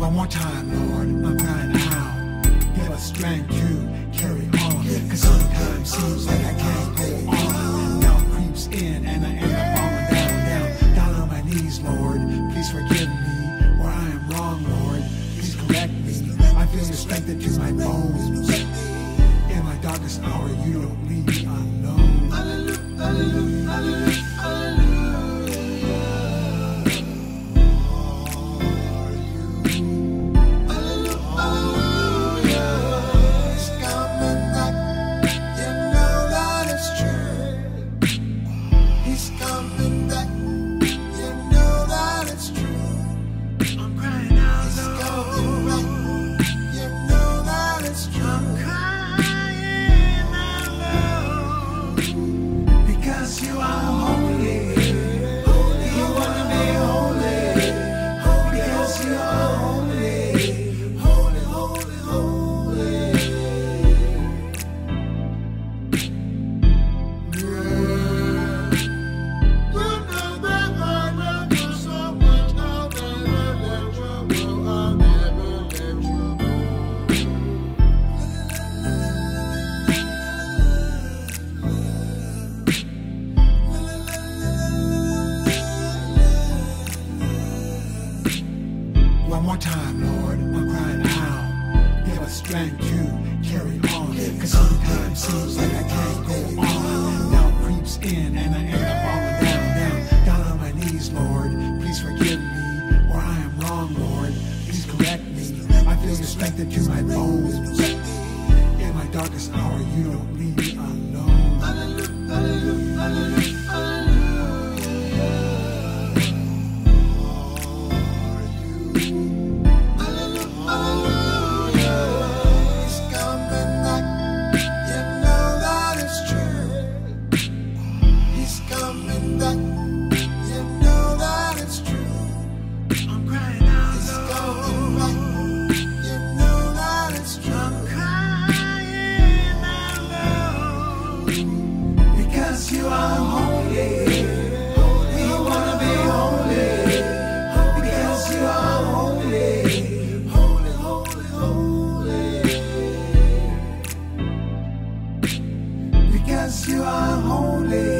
One more time, Lord, I'm crying out. Give us strength to carry on. Cause sometimes seems like I can't go on. Doubt creeps in and I end up falling down, down, down on my knees, Lord. Please forgive me where I am wrong, Lord. Please correct me. I feel your strength into my bones. In my darkest hour, you don't leave me alone. He's One more time, Lord, I'm crying out. Give us strength to carry on. Cause sometimes seems like I can't go on. Doubt creeps in and I end up falling down. Down, down on my knees, Lord. Please forgive me where I am wrong, Lord. Please correct me. I feel your strength into my bones. In my darkest hour, you don't leave me alone. Yes, you are holy.